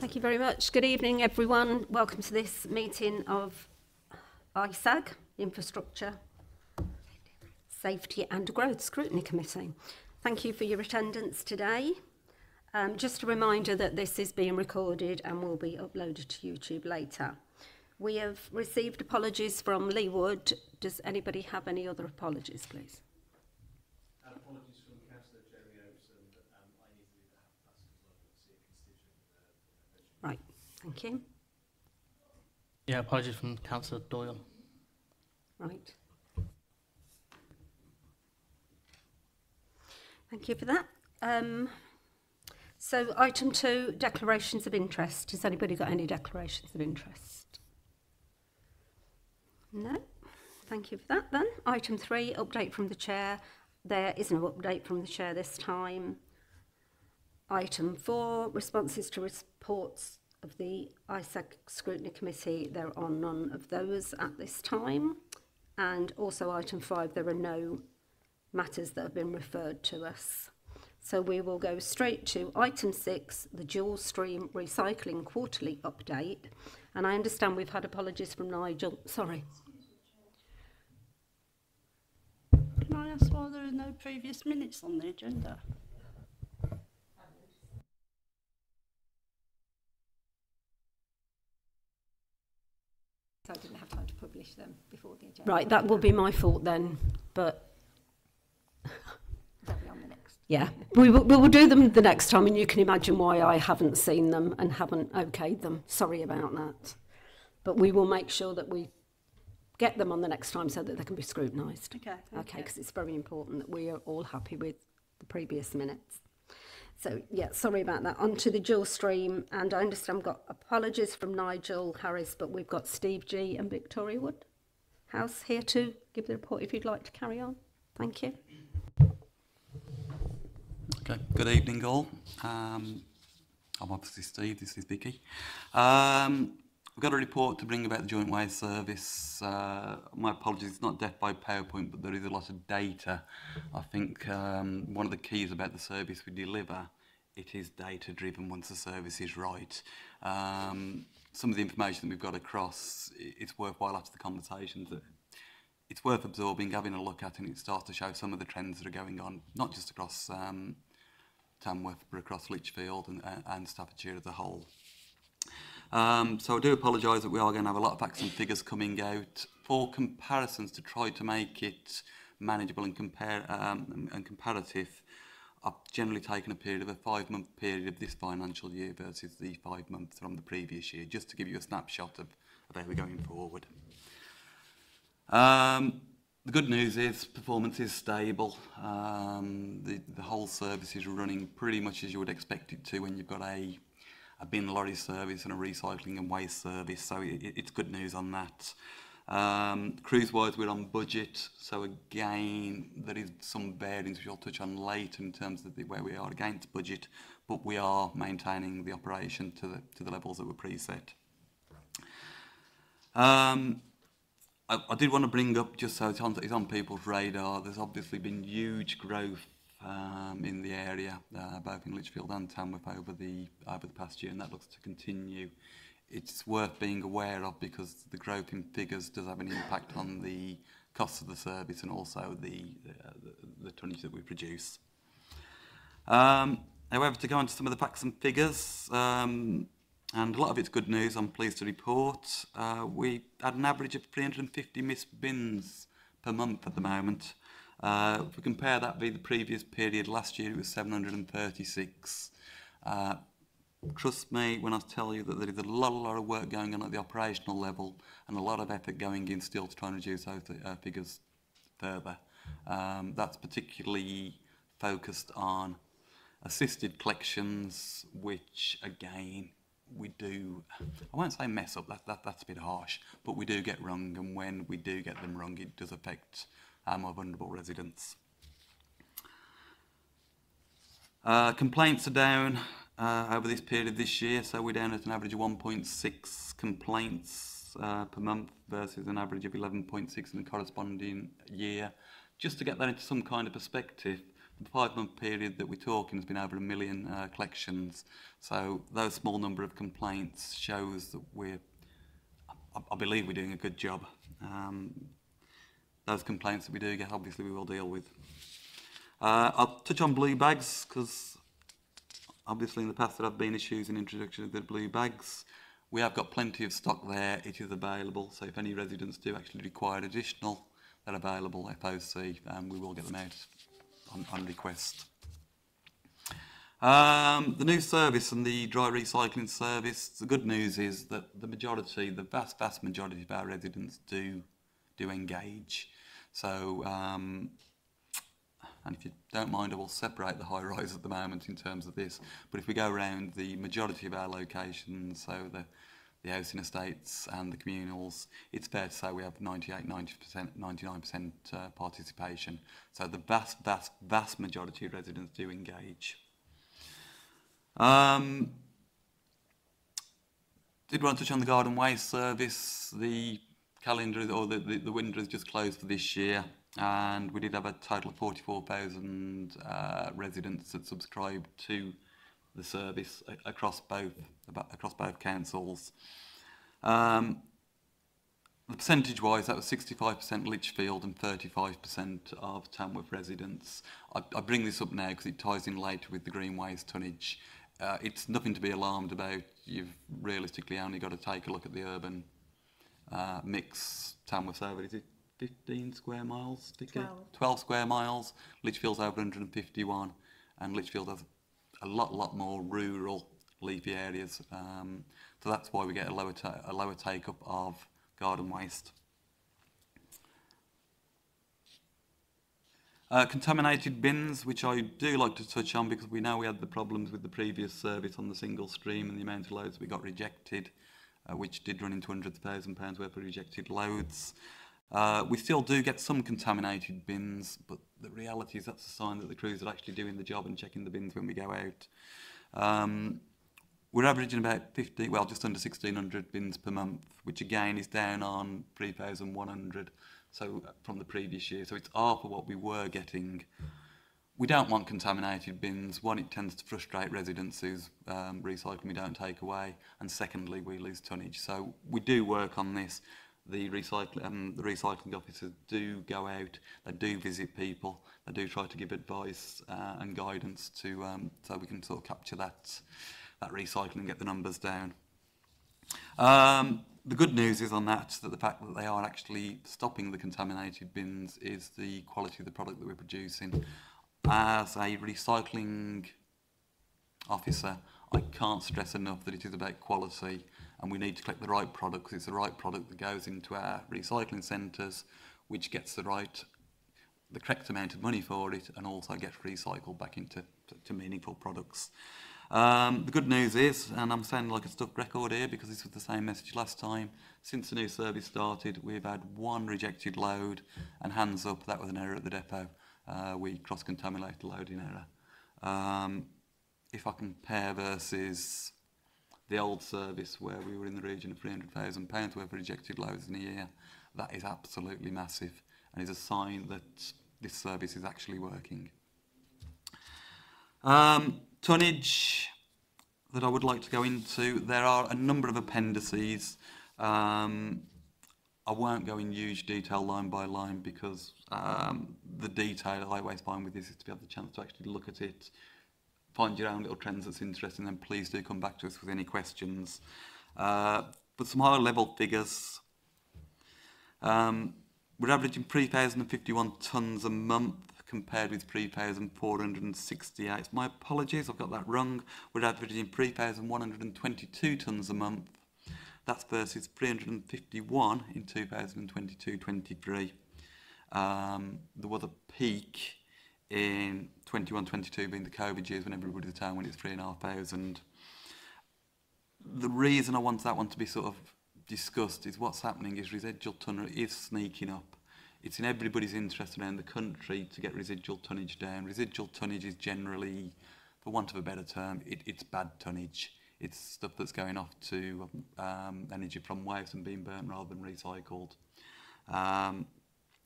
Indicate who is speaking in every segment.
Speaker 1: Thank you very much. Good evening, everyone. Welcome to this meeting of ISAG, Infrastructure, Safety and Growth Scrutiny Committee. Thank you for your attendance today. Um, just a reminder that this is being recorded and will be uploaded to YouTube later. We have received apologies from Lee Wood. Does anybody have any other apologies, please?
Speaker 2: And apologies from Councillor Jeremy Overson, um, I need to leave at half past because I've got to see a constituent. Uh,
Speaker 1: Right, thank you.
Speaker 3: Yeah, apologies from Councillor Doyle.
Speaker 1: Right. Thank you for that. Um, so item two, declarations of interest. Has anybody got any declarations of interest? No. Thank you for that then. Item three, update from the chair. There is no update from the chair this time. Item four, responses to reports of the ISAC Scrutiny Committee. There are none of those at this time. And also item five, there are no matters that have been referred to us. So we will go straight to item six, the dual stream recycling quarterly update. And I understand we've had apologies from Nigel. Sorry.
Speaker 4: Can I ask why there are no previous minutes on the agenda?
Speaker 5: So I didn't have time to publish them before the agenda.
Speaker 1: Right, that will be my fault then. But
Speaker 5: They'll be on the next.
Speaker 1: yeah, we will, we will do them the next time. And you can imagine why I haven't seen them and haven't okayed them. Sorry about that. But we will make sure that we get them on the next time so that they can be scrutinised.
Speaker 4: Okay.
Speaker 1: Okay, because it's very important that we are all happy with the previous minutes. So, yeah, sorry about that. On to the dual stream, and I understand we've got apologies from Nigel Harris, but we've got Steve G and Victoria Wood House here to give the report if you'd like to carry on. Thank you.
Speaker 6: Okay, good evening all. Um, I'm obviously Steve, this is Vicky. Um, we've got a report to bring about the Joint Waste Service. Uh, my apologies, it's not death by PowerPoint, but there is a lot of data. I think um, one of the keys about the service we deliver, it is data driven once the service is right. Um, some of the information that we've got across, it's worthwhile after the conversations that it's worth absorbing, having a look at, and it starts to show some of the trends that are going on, not just across um, Tamworth, but across Lichfield and- and Staffordshire as a whole. Um, so I do apologise that we are going to have a lot of facts and figures coming out for comparisons to try to make it manageable and compare um, and, comparative. I've generally taken a period of a five-month period of this financial year versus the five months from the previous year, just to give you a snapshot of, of how we're going forward. Um, the good news is performance is stable. Um, the, the whole service is running pretty much as you would expect it to when you've got a, a bin lorry service and a recycling and waste service. So it, it- it's good news on that. Um, cruise-wise, we're on budget. So again, there is some variance which I'll touch on later in terms of the, where we are against budget, but we are maintaining the operation to the, to the levels that were preset. Um, I, I did want to bring up, just so it's on, it's on people's radar, there's obviously been huge growth um, in the area, uh, both in Lichfield and Tamworth over the, over the past year, and that looks to continue. It's worth being aware of because the growth in figures does have an impact on the cost of the service and also the, uh, the, the tonnage that we produce. Um, however, to go on to some of the facts and figures, um, and a lot of it's good news, I'm pleased to report. Uh, we had an average of 350 missed bins per month at the moment. Uh, if we compare that with the previous period last year, it was 736. Uh, trust me when I tell you that there is a lot, a lot of work going on at the operational level and a lot of effort going in still to try and reduce those uh, figures further. Um, that's particularly focused on assisted collections, which again we do. I won't say mess up. That, that that's a bit harsh, but we do get wrong, and when we do get them wrong, it does affect more vulnerable residents. Uh, complaints are down uh, over this period this year, so we're down at an average of 1.6 complaints uh, per month versus an average of 11.6 in the corresponding year. Just to get that into some kind of perspective, the five-month period that we're talking has been over a million uh, collections. So those small number of complaints shows that we're, I, I believe we're doing a good job. Um, those complaints that we do get, obviously we will deal with. Uh, I'll touch on blue bags because obviously in the past there have been issues in introduction of the blue bags. We have got plenty of stock there, it is available, so if any residents do actually require additional, they're available FOC and we will get them out on, on request. Um, the new service and the dry recycling service, the good news is that the majority, the vast, vast majority of our residents do, do engage. So, um, and if you don't mind, I will separate the high rise at the moment in terms of this. But if we go around the majority of our locations, so the, the housing estates and the communals, it's fair to say we have 98, 90%, 99% uh, participation. So the vast, vast, vast majority of residents do engage. Um, did want to touch on the garden waste service. The calendar or the, the, the window is just closed for this year and we did have a total of 44,000 uh, residents that subscribed to the service across both across both councils. Um, the percentage wise, that was 65% Lichfield and 35% of Tamworth residents. I, I bring this up now because it ties in later with the green waste tonnage. Uh, it's nothing to be alarmed about. You've realistically only got to take a look at the urban uh, mix. Tamworth's over, is it 15 square miles? Vicky?
Speaker 5: 12.
Speaker 6: 12 square miles. Lichfield's over 151, and Lichfield has a lot, lot more rural leafy areas. Um, so that's why we get a lower, a lower take up of garden waste. Uh, contaminated bins, which I do like to touch on because we know we had the problems with the previous service on the single stream and the amount of loads we got rejected, uh, which did run into hundreds of thousand pounds worth of rejected loads. Uh, we still do get some contaminated bins, but the reality is that's a sign that the crews are actually doing the job and checking the bins when we go out. Um, we're averaging about 50, well, just under 1,600 bins per month, which again is down on 3,100 so uh, from the previous year. So it's half of what we were getting. We don't want contaminated bins. One, it tends to frustrate residents whose um, recycling we don't take away, and secondly, we lose tonnage. So we do work on this. The, um, the recycling officers do go out, they do visit people, they do try to give advice uh, and guidance to um, so we can sort of capture that that recycling and get the numbers down. Um, the good news is on that that the fact that they are actually stopping the contaminated bins is the quality of the product that we're producing. As a recycling officer, I can't stress enough that it is about quality and we need to collect the right product because it's the right product that goes into our recycling centres which gets the right the correct amount of money for it and also gets recycled back into to, to meaningful products. Um, the good news is, and I'm sounding like a stuck record here because this was the same message last time, since the new service started, we've had one rejected load, and hands up, that was an error at the depot. Uh, we cross-contaminate the load in error. Um, if I compare versus the old service where we were in the region of £300,000 worth of rejected loads in a year, that is absolutely massive and is a sign that this service is actually working. Um, tonnage that I would like to go into, there are a number of appendices. Um, I won't go in huge detail line by line because um, the detail I always find with this is to have the chance to actually look at it, find your own little trends that's interesting, then please do come back to us with any questions. Uh, but some higher level figures. Um, we're averaging 3,051 tonnes a month compared with 3,468. My apologies, I've got that wrong. We're averaging 3,122 tonnes a month. That's versus 351 in 2022-23. Um, there was a peak in 21-22 being the COVID years when everybody was town when it's 3,500. The reason I want that one to be sort of discussed is what's happening is residual tonnage is sneaking up. It's in everybody's interest around the country to get residual tonnage down. Residual tonnage is generally, for want of a better term, it, it's bad tonnage. It's stuff that's going off to um, energy from waste and being burnt rather than recycled. Um,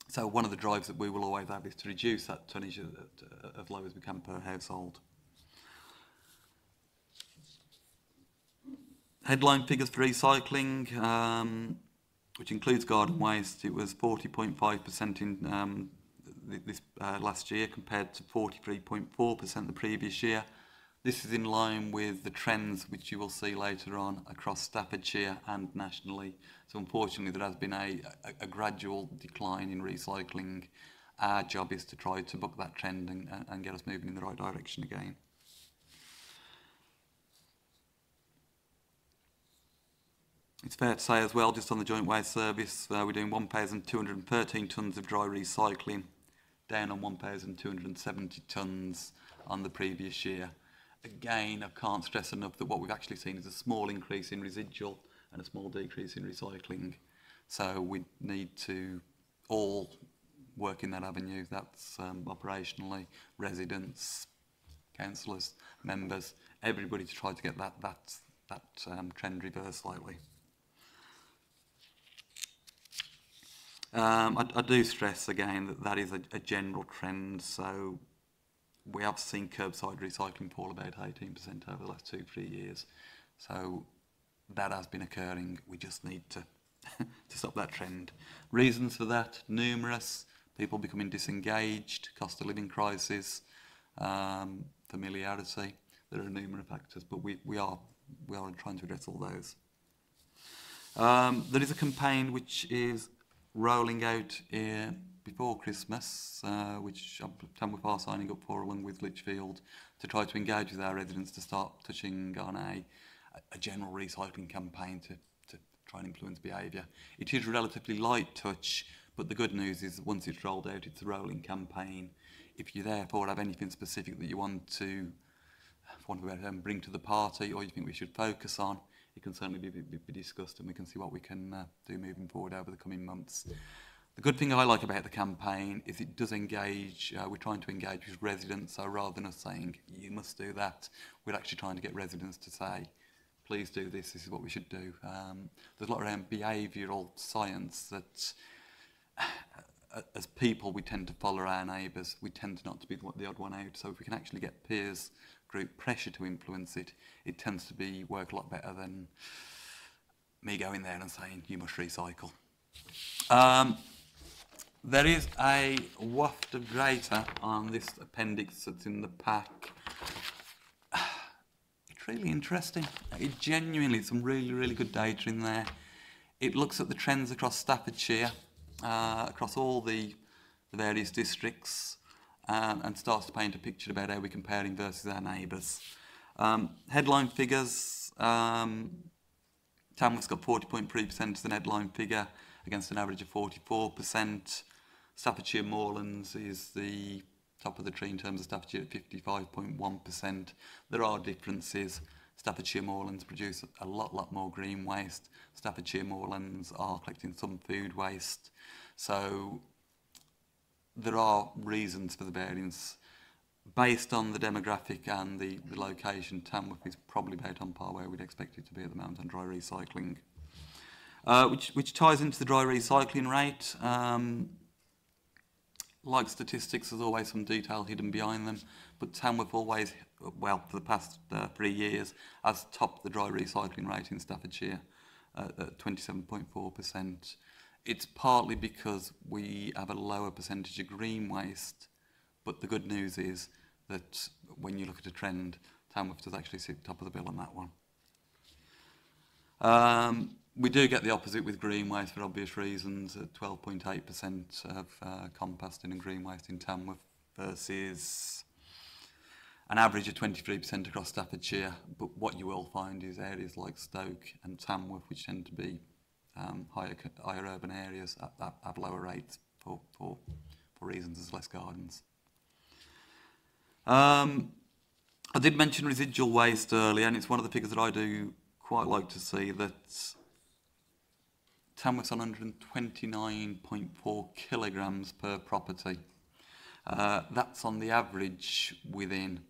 Speaker 6: So one of the drives that we will always have is to reduce that tonnage of, as low as we can per household. Headline figures for recycling, um, which includes garden waste, it was 40.5% in um, this uh, last year compared to 43.4% the previous year. This is in line with the trends which you will see later on across Staffordshire and nationally. So unfortunately there has been a, a, a gradual decline in recycling. Our job is to try to buck that trend and, and- get us moving in the right direction again. It's fair to say as well, just on the joint waste service, uh, we're doing 1,213 tonnes of dry recycling, down on 1,270 tonnes on the previous year. Again, I can't stress enough that what we've actually seen is a small increase in residual and a small decrease in recycling. So we need to all work in that avenue. That's um, operationally, residents, councillors, members, everybody to try to get that, that, that um, trend reversed slightly. Um, I, I do stress again that that is a, a general trend. So we have seen curbside recycling fall about 18% over the last two, three years. So that has been occurring. We just need to to stop that trend. Reasons for that numerous. People becoming disengaged, cost of living crisis, um, familiarity. There are numerous factors, but we, we are we are trying to address all those. Um, there is a campaign which is rolling out uh, before Christmas, uh, which Tamworth are signing up for along with Lichfield to try to engage with our residents to start touching on a, a general recycling campaign to, to try and influence behaviour. It is relatively light touch, but the good news is once it's rolled out, it's a rolling campaign. If you therefore have anything specific that you want to want to um, bring to the party or you think we should focus on, it can certainly be, be, be discussed and we can see what we can uh, do moving forward over the coming months. The good thing I like about the campaign is it does engage, uh, we're trying to engage with residents, so rather than us saying, you must do that, we're actually trying to get residents to say, please do this, this is what we should do. Um, there's a lot around behavioural science that uh, as people we tend to follow our neighbours, we tend not to be the, the odd one out, so if we can actually get peers group pressure to influence it, it tends to be work a lot better than me going there and saying you must recycle. Um, there is a waft of data on this appendix that's in the pack. It's really interesting. It genuinely, some really, really good data in there. It looks at the trends across Staffordshire, uh, across all the, the various districts, um, and starts to paint a picture about how we're comparing versus our neighbours. Um, headline figures, um, Tamworth's got 40.3% as an headline figure against an average of 44%. Staffordshire Moorlands is the top of the tree in terms of Staffordshire at 55.1%. There are differences. Staffordshire Moorlands produce a lot, lot more green waste. Staffordshire Moorlands are collecting some food waste. So there are reasons for the variance. Based on the demographic and the, the location, Tamworth is probably about on par where we'd expect it to be at the moment on dry recycling. Uh, which, which ties into the dry recycling rate. Um, like statistics, there's always some detail hidden behind them, but Tamworth always, well, for the past uh, three years, has topped the dry recycling rate in Staffordshire uh, at 27.4%. It's partly because we have a lower percentage of green waste, but the good news is that when you look at a trend, Tamworth does actually sit top of the bill on that one. Um, we do get the opposite with green waste for obvious reasons, at 12.8% of uh, composting and green waste in Tamworth versus an average of 23% across Staffordshire. But what you will find is areas like Stoke and Tamworth, which tend to be um, higher, higher urban areas, have, lower rates for, for, for reasons as less gardens. Um, I did mention residual waste earlier, and it's one of the figures that I do quite like to see that Tamworth's on 129.4 kilograms per property. Uh, that's on the average within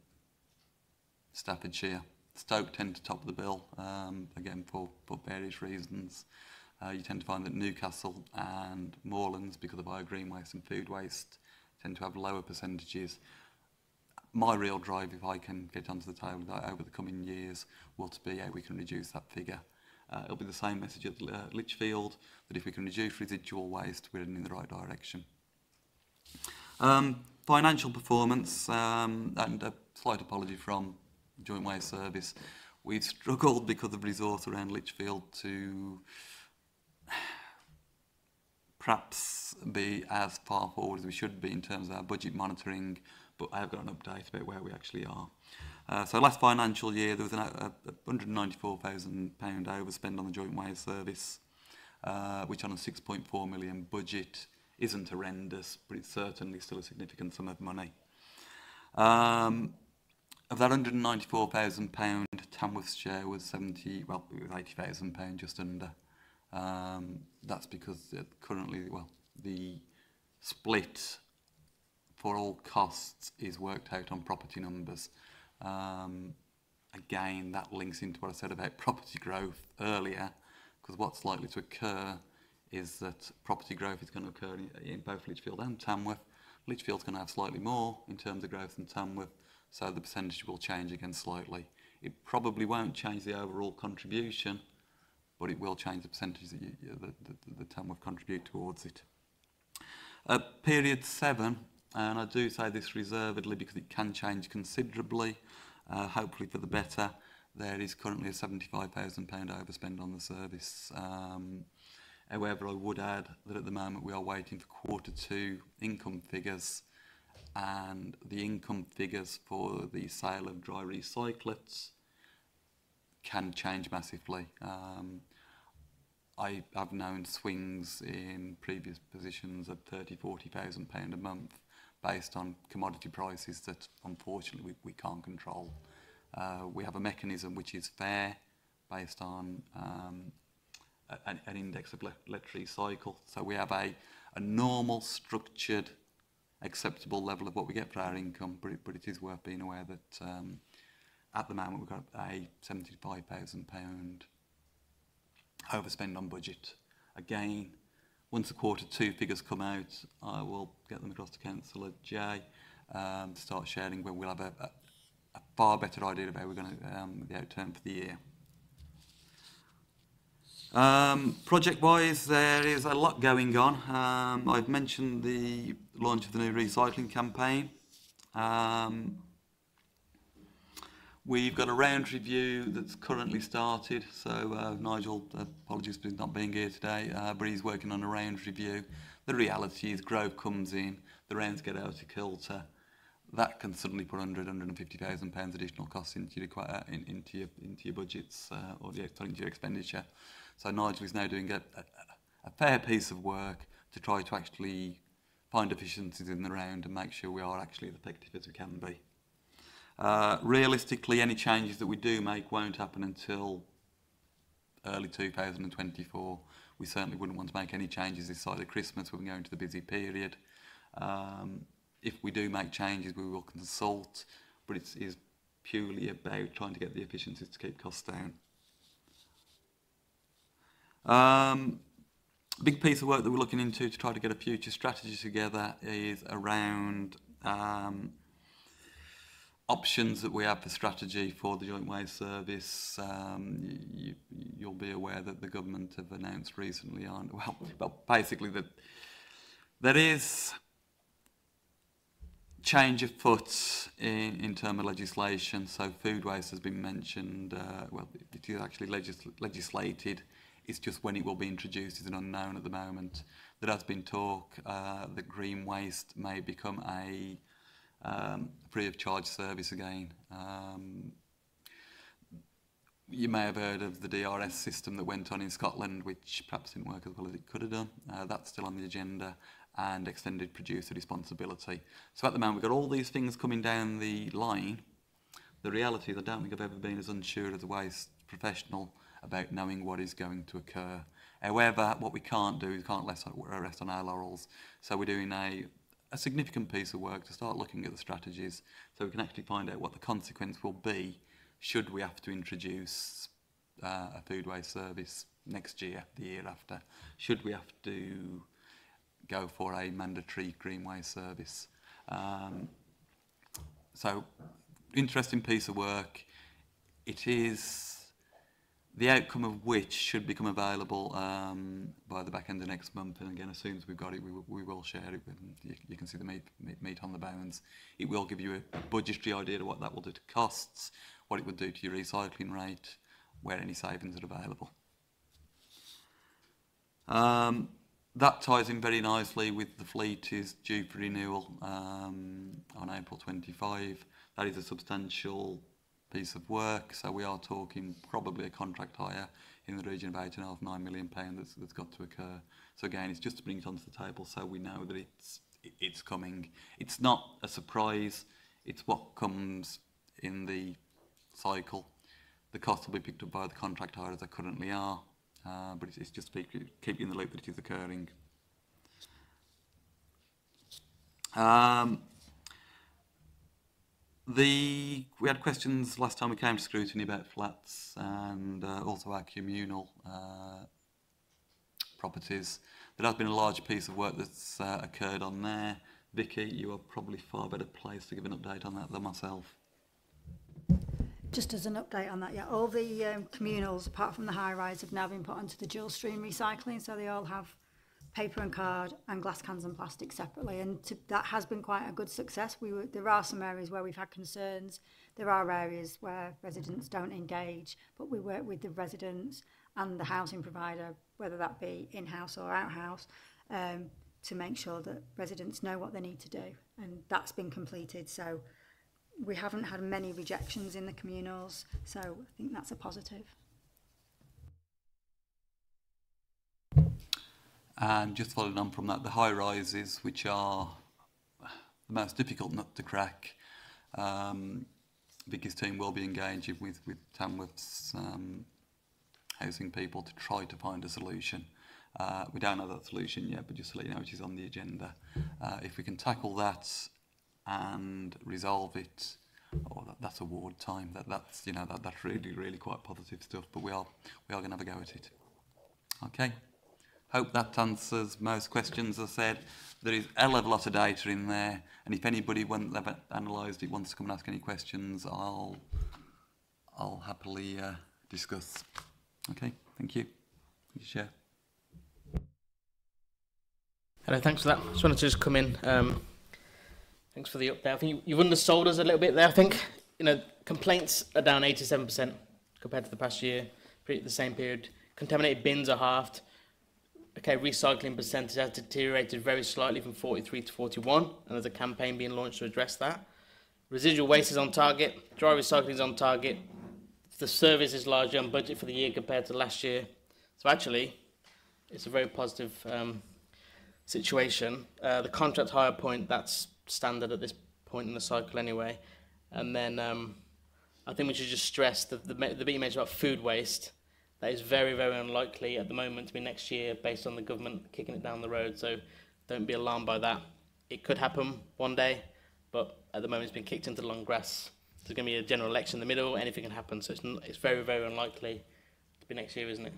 Speaker 6: Staffordshire. Stoke tend to top the bill, um, again for, for various reasons. uh, you tend to find that Newcastle and Moorlands, because of our green waste and food waste, tend to have lower percentages. My real drive, if I can get onto the table over the coming years, will to be how we can reduce that figure. Uh, it'll be the same message at uh, Lichfield, that if we can reduce residual waste, we're in the right direction. Um, financial performance, um, and a slight apology from Joint Waste Service. We've struggled because of resource around Lichfield to perhaps be as far forward as we should be in terms of our budget monitoring, but I have got an update about where we actually are. Uh, so last financial year, there was an, a, a £194,000 overspend on the joint way service, uh, which on a 6.4 million budget isn't horrendous, but it's certainly still a significant sum of money. Um, of that £194,000, Tamworth's share was 70, well, it was £80,000 just under. Um, that's because uh, currently, well, the split for all costs is worked out on property numbers. Um, again, that links into what I said about property growth earlier, because what's likely to occur is that property growth is going to occur in, in both Lichfield and Tamworth. Lichfield's going to have slightly more in terms of growth than Tamworth, so the percentage will change again slightly. It probably won't change the overall contribution, but it will change the percentage that, you, that Tamworth contribute towards it. Uh, period seven, and I do say this reservedly because it can change considerably, uh, hopefully for the better. There is currently a £75,000 overspend on the service. Um, however, I would add that at the moment we are waiting for quarter two income figures and the income figures for the sale of dry recyclates can change massively. Um, I have known swings in previous positions of 30, 40,000 pound a month based on commodity prices that unfortunately we, we can't control. Uh, we have a mechanism which is fair based on um, an, an index of electricity cycle. So we have a, a normal structured acceptable level of what we get for our income, but it, but it is worth being aware that um, at the moment we've got a £75,000 overspend on budget. Again, once the quarter two figures come out, I will get them across to Councillor Jay, um, start sharing when we'll have a, a, a far better idea of how we're going to um, the outturn for the year. Um, Project-wise, there is a lot going on. Um, I've mentioned the launch of the new recycling campaign. Um, we've got a round review that's currently started. So uh, Nigel, apologies for not being here today, uh, but he's working on a round review. The reality is growth comes in, the rounds get out of kilter. That can suddenly put 100, 150,000 pounds additional costs into your, uh, in, into your, into your budgets uh, or the, into your expenditure. So Nigel is now doing a, a, a fair piece of work to try to actually find efficiencies in the round and make sure we are actually as effective as we can be. Uh, realistically, any changes that we do make won't happen until early 2024. We certainly wouldn't want to make any changes this side of Christmas. We're going to the busy period. Um, if we do make changes, we will consult, but it is purely about trying to get the efficiencies to keep costs down. Um, big piece of work that we're looking into to try to get a future strategy together is around um, options that we have for strategy for the Joint Waste Service. Um, you, you'll be aware that the government have announced recently on, well, well basically that there is change of foot in, in terms of legislation. So food waste has been mentioned, uh, well, it is actually legis legislated It's just when it will be introduced is an unknown at the moment. There has been talk uh, that green waste may become a um, free of charge service again. Um, you may have heard of the DRS system that went on in Scotland, which perhaps didn't work as well as it could have done. Uh, that's still on the agenda and extended producer responsibility. So at the moment, we've got all these things coming down the line. The reality is I don't think I've ever been as unsure as a waste professional about knowing what is going to occur. However, what we can't do is can't rest on our laurels. So we're doing a, a significant piece of work to start looking at the strategies so we can actually find out what the consequence will be should we have to introduce uh, a food waste service next year, the year after, should we have to go for a mandatory green waste service. Um, so, interesting piece of work. It is the outcome of which should become available um, by the back end of next month. And again, as soon as we've got it, we will, we will share it. With, you, you can see the meat, meat, meat on the bones. It will give you a budgetary idea of what that will do to costs, what it would do to your recycling rate, where any savings are available. Um, that ties in very nicely with the fleet is due for renewal um, on April 25. That is a substantial piece of work, so we are talking probably a contract hire in the region of eight and a half, nine million pound that's, that's got to occur. So again, it's just to bring it onto the table so we know that it's it's coming. It's not a surprise. It's what comes in the cycle. The cost will be picked up by the contract hire as they currently are, uh, but it's, it's just keep, keep you in the loop that it is occurring. Um, the we had questions last time we came to scrutiny about flats and uh, also our communal uh, properties. There has been a large piece of work that's uh, occurred on there. Vicky, you are probably far better placed to give an update on that than myself.
Speaker 7: Just as an update on that, yeah, all the um, communals, apart from the high rise, have now been put onto the dual stream recycling, so they all have paper and card and glass cans and plastic separately. And to, that has been quite a good success. We were, there are some areas where we've had concerns. There are areas where residents don't engage, but we work with the residents and the housing provider, whether that be in-house or out-house, um, to make sure that residents know what they need to do. And that's been completed. So we haven't had many rejections in the communals. So I think that's a positive.
Speaker 6: And just following on from that, the high rises, which are the most difficult nut to crack, um, Vicky's team will be engaging with, with Tamworth's um, housing people to try to find a solution. Uh, we don't know that solution yet, but just to let you know, it is on the agenda. Uh, if we can tackle that and resolve it, oh, that, that's award time. That, that's you know that, that's really really quite positive stuff. But we are we are going to have a go at it. Okay. Hope that answers most questions. As I said, there is a lot of data in there, and if anybody when analysed it wants to come and ask any questions, I'll I'll happily uh, discuss. Okay. Thank you. Thank you, Chair.
Speaker 3: Hello, thanks for that. Just wanted to just come in. Um, thanks for the update. I think you, you've undersold us a little bit there. I think you know complaints are down 87% compared to the past year, the same period. Contaminated bins are halved. Okay, recycling percentage has deteriorated very slightly from 43 to 41, and there's a campaign being launched to address that. Residual waste is on target. Dry recycling is on target. The service is largely on budget for the year compared to last year. So actually, it's a very positive um, situation. Uh, the contract hire point, that's standard at this point in the cycle anyway. And then um, I think we should just stress the, the bit you mentioned about food waste, that is very, very unlikely at the moment to be next year based on the government kicking it down the road. So don't be alarmed by that. It could happen one day, but at the moment it's been kicked into the long grass. There's going to be a general election in the middle, anything can happen. So it's, it's very, very unlikely to be next year, isn't it?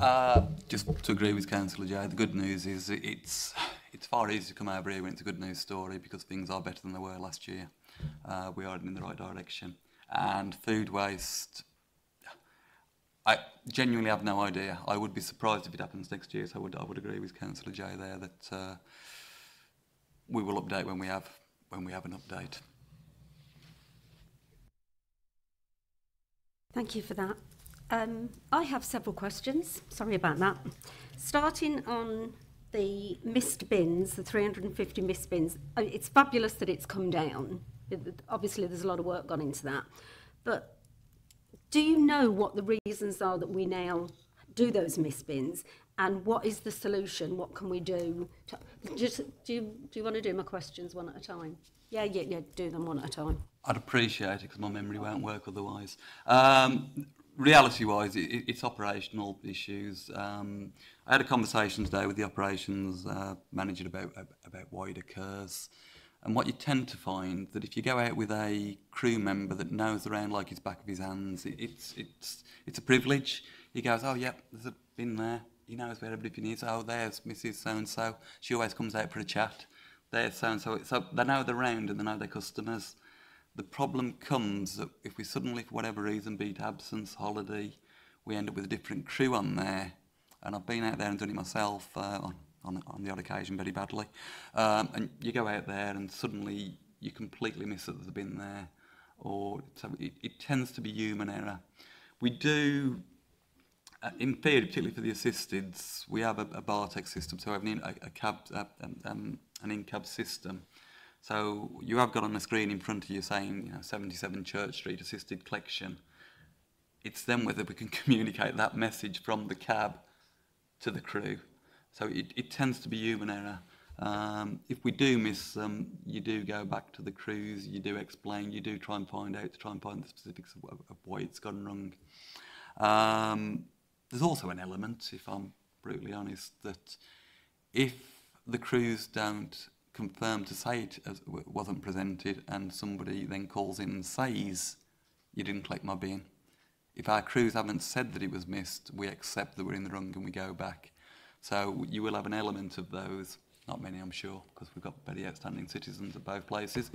Speaker 6: Uh, just to agree with Councillor Jay, the good news is it's it's far easier to come over here when it's a good news story because things are better than they were last year. Uh, we are in the right direction. And food waste, I genuinely have no idea. I would be surprised if it happens next year. So I would I would agree with Councillor Jay there that uh, we will update when we have when we have an update.
Speaker 1: Thank you for that. Um, I have several questions. Sorry about that. Starting on the missed bins, the 350 missed bins, uh, it's fabulous that it's come down. It, obviously, there's a lot of work gone into that. But Do you know what the reasons are that we now do those miss bins? And what is the solution? What can we do? To, just, do, you, do you want to do my questions one at a time? Yeah, yeah, yeah, do them one at a time.
Speaker 6: I'd appreciate it because my memory won't work otherwise. Um, reality-wise, it, it's operational issues. Um, I had a conversation today with the operations uh, manager about, about why it occurs. And what you tend to find that if you go out with a crew member that knows the round like his back of his hands, it, it's it's it's a privilege. he goes, oh, yep, there's a bin there. He knows where everything is. Oh, there's Mrs. So-and-so. She always comes out for a chat. There's so-and-so. So they know they're round and they know their customers. The problem comes that if we suddenly, for whatever reason, be it absence, holiday, we end up with a different crew on there. And I've been out there and done it myself uh, on, on, on the odd occasion very badly. Um, and you go out there and suddenly you completely miss that a bin there. Or so it, it tends to be human error. We do uh, in theory, particularly for the assisteds, we have a, a Bartec system, so we have a, a cab, uh, um, um, an in-cab system. So you have got on the screen in front of you saying, you know, 77 Church Street assisted collection. It's then whether we can communicate that message from the cab to the crew. So it, it tends to be human error. Um, if we do miss them, you do go back to the crews, you do explain, you do try and find out, to try and find the specifics of, of why it's gone wrong. Um, there's also an element, if I'm brutally honest, that if the crews don't confirm to say it as, wasn't presented and somebody then calls in and says, you didn't collect my bin, if our crews haven't said that it was missed, we accept that we're in the wrong and we go back. So you will have an element of those, not many I'm sure, because we've got very outstanding citizens at both places,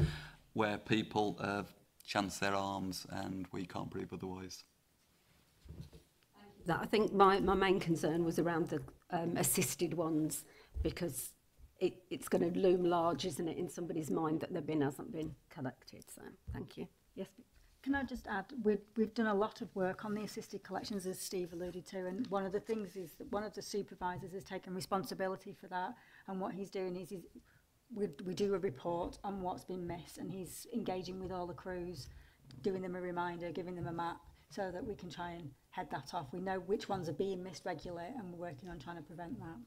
Speaker 6: where people have chanced their arms and we can't prove otherwise.
Speaker 1: That I think my, my main concern was around the um, assisted ones because it, it's going to loom large, isn't it, in somebody's mind that the bin hasn't been collected. So thank you. Yes, please.
Speaker 7: Can I just add, we've, we've done a lot of work on the assisted collections, as Steve alluded to, and one of the things is that one of the supervisors has taken responsibility for that, and what he's doing is, is we, we do a report on what's been missed, and he's engaging with all the crews, giving them a reminder, giving them a map, so that we can try and head that off. We know which ones are being missed regularly, and we're working on trying to prevent that.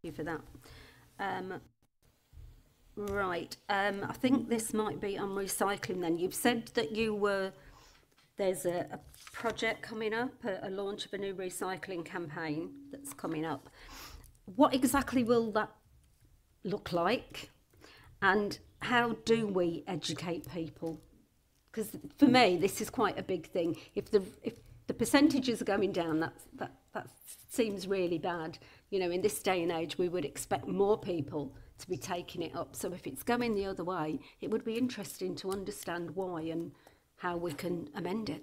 Speaker 1: Thank you for that. Um, right, um, I think this might be on recycling then. You've said that you were, there's a, a project coming up, a, a launch of a new recycling campaign that's coming up. What exactly will that look like? And how do we educate people? Because for me, this is quite a big thing. If the, if the percentages are going down, that's, that, that seems really bad. You know, in this day and age, we would expect more people to be taking it up. So if it's going the other way, it would be interesting to understand why and how we can amend it.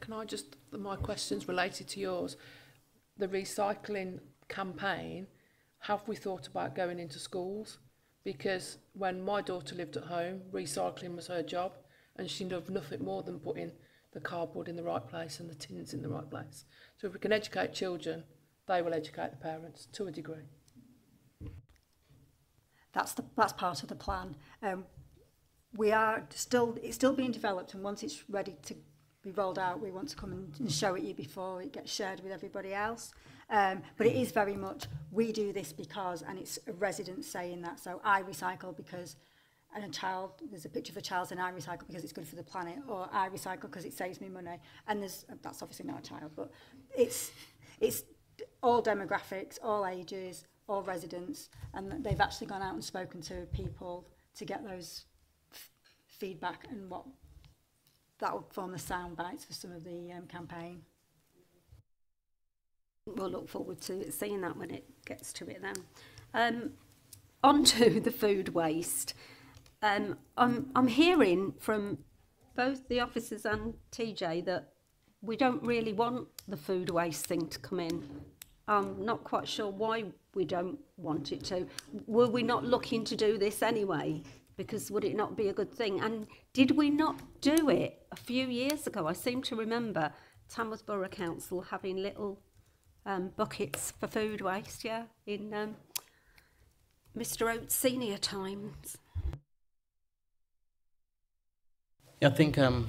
Speaker 8: Can I just, my question's related to yours. The recycling campaign, have we thought about going into schools? Because when my daughter lived at home, recycling was her job and she loved nothing more than putting the cardboard in the right place and the tins in the right place. So if we can educate children, they will educate the parents to a degree.
Speaker 7: That's, the, that's part of the plan. Um, we are still, it's still being developed and once it's ready to be rolled out, we want to come and, and show it you before it gets shared with everybody else. Um, but it is very much, we do this because, and it's a resident saying that. So I recycle because and a child, there's a picture of a child saying I recycle because it's good for the planet, or I recycle because it saves me money. And there's, that's obviously not a child, but it's, it's all demographics, all ages, all residents, and they've actually gone out and spoken to people to get those feedback and what that will form the sound bites for some of the um, campaign.
Speaker 1: We'll look forward to seeing that when it gets to it then. Um, on to the food waste. Um, I'm, I'm hearing from both the officers and TJ that we don't really want the food waste thing to come in. I'm not quite sure why we don't want it to. Were we not looking to do this anyway? Because would it not be a good thing? And did we not do it a few years ago? I seem to remember Tamworth Borough Council having little um, buckets for food waste, yeah, in um, Mr. Oates senior times.
Speaker 3: Yeah, I think um,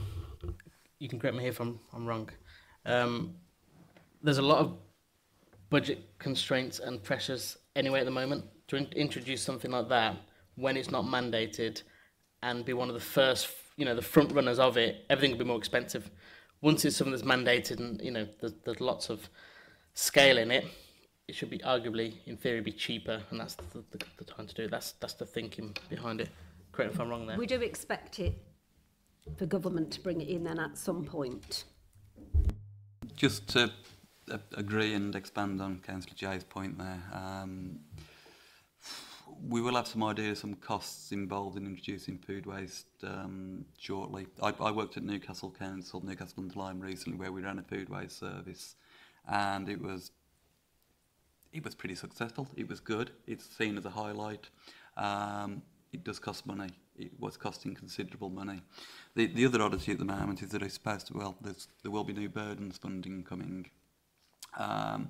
Speaker 3: you can correct me if I'm, I'm wrong. Um, there's a lot of budget constraints and pressures anyway at the moment. To in- introduce something like that when it's not mandated and be one of the first, you know, the front runners of it, everything will be more expensive. Once it's something that's mandated and, you know, there's, there's lots of scale in it, it should be arguably, in theory, be cheaper, and that's the, the, the time to do it. That's, that's the thinking behind it. Correct if I'm wrong there.
Speaker 1: We do expect it for government to bring it in then at some point.
Speaker 6: Just to agree and expand on Councillor Jay's point there, um, we will have some idea of some costs involved in introducing food waste um, shortly. I, I worked at Newcastle Council, Newcastle under Lyme recently, where we ran a food waste service, and it was it was pretty successful. It was good. It's seen as a highlight. Um, it does cost money. It was costing considerable money. The, the other oddity at the moment is that I suppose well, there will be new burdens funding coming. Um,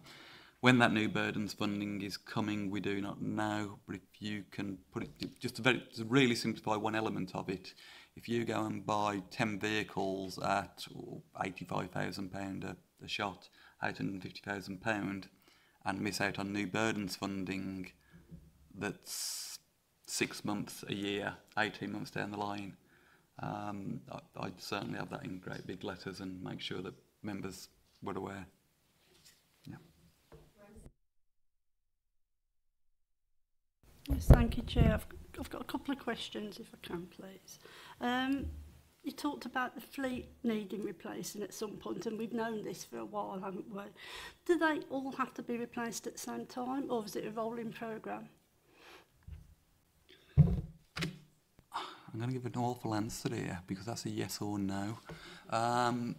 Speaker 6: when that new burdens funding is coming, we do not know, but if you can put it, just to, very, to really simplify one element of it, if you go and buy 10 vehicles at oh, £85,000 a, a shot, £850,000, and miss out on new burdens funding that's six months, a year, 18 months down the line. Um, I, I'd certainly have that in great big letters and make sure that members were aware.
Speaker 4: Yes, thank you, Chair. I've, I've got a couple of questions, if I can, please. Um, you talked about the fleet needing replacing at some point, and we've known this for a while, haven't we? Do they all have to be replaced at the same time, or is it a rolling programme?
Speaker 6: I'm going to give an awful answer here because that's a yes or no. Um,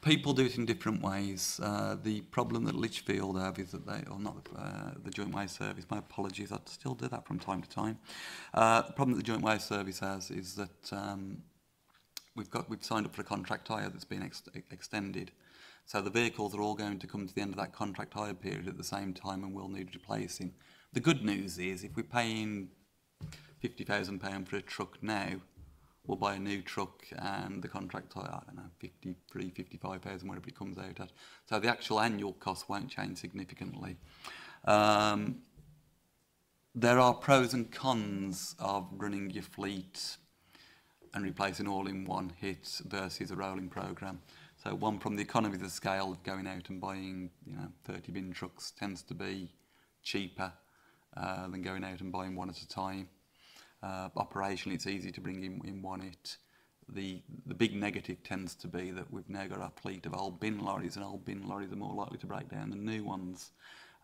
Speaker 6: people do it in different ways. Uh, the problem that Lichfield have is that they, or not uh, the Joint Waste Service, my apologies, I still do that from time to time. Uh, the problem that the Joint Waste Service has is that um, we've got we've signed up for a contract hire that's been ex extended. So the vehicles are all going to come to the end of that contract hire period at the same time and we'll need replacing. The good news is if we're paying £50,000 for a truck now, we'll buy a new truck and the contract I don't know, 53, 55,000, whatever it comes out at. So the actual annual cost won't change significantly. Um, there are pros and cons of running your fleet and replacing all in one hit versus a rolling program. So one from the economies of scale of going out and buying, you know, 30 bin trucks tends to be cheaper uh, than going out and buying one at a time. Uh, operationally, it's easy to bring in, in one hit. The, the big negative tends to be that we've now got a fleet of old bin lorries, and old bin lorries are more likely to break down than new ones.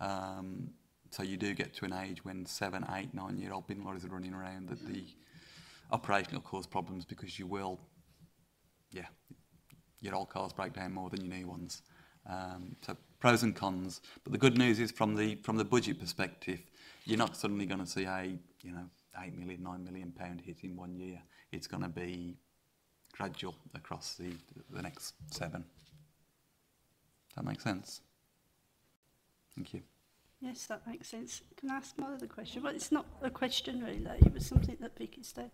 Speaker 6: Um, so you do get to an age when seven, eight, nine year old bin lorries are running around that the operation will cause problems because you will, yeah, your old cars break down more than your new ones. Um, so pros and cons. But the good news is from the from the budget perspective, you're not suddenly going to see a you know eight million, nine million pound hit in one year. It's going to be gradual across the the next seven. That makes sense? Thank you.
Speaker 4: Yes, that makes sense. Can I ask my other question? Well, it's not a question really. It was something that Vicky said.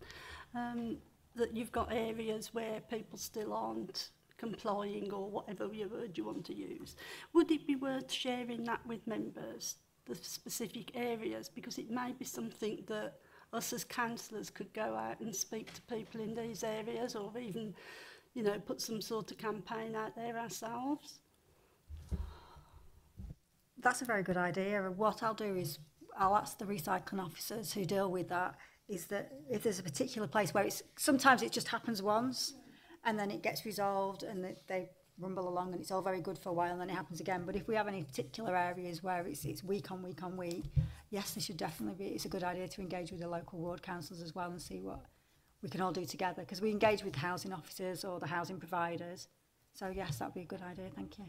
Speaker 4: Um, that you've got areas where people still aren't complying or whatever word you want to use. Would it be worth sharing that with members, the specific areas? Because it may be something that us as councillors could go out and speak to people in these areas or even, you know, put some sort of campaign out there ourselves.
Speaker 7: That's a very good idea. What I'll do is I'll ask the recycling officers who deal with that is that if there's a particular place where it's sometimes it just happens once and then it gets resolved and they, they rumble along and it's all very good for a while and then it happens again. But if we have any particular areas where it's, it's week on week on week, yes, there should definitely be, it's a good idea to engage with the local ward councils as well and see what we can all do together because we engage with housing officers or the housing providers. So yes, that would be a good idea. Thank you.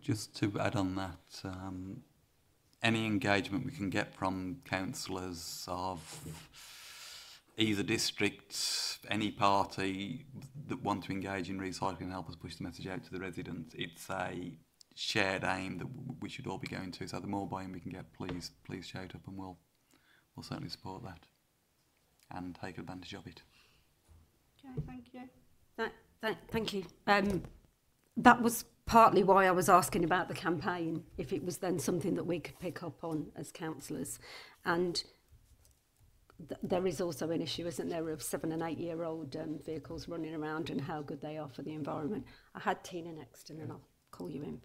Speaker 6: Just to add on that, um, any engagement we can get from councillors of either district, any party that want to engage in recycling and help us push the message out to the residents, it's a shared aim that we should all be going to. So the more buy-in we can get, please, please shout up and we'll, we'll certainly support that and take advantage of it.
Speaker 4: Okay, thank you.
Speaker 1: That, that, thank you. Um, that was partly why I was asking about the campaign, if it was then something that we could pick up on as councillors. And th there is also an issue, isn't there, of seven and eight year old um, vehicles running around and how good they are for the environment. I had Tina next and then I'll call you in.